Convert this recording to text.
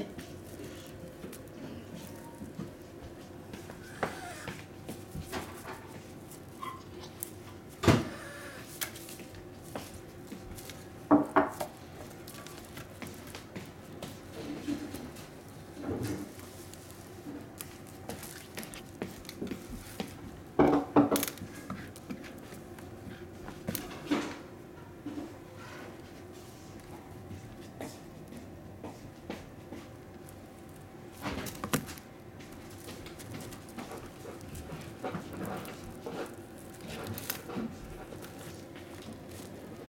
it.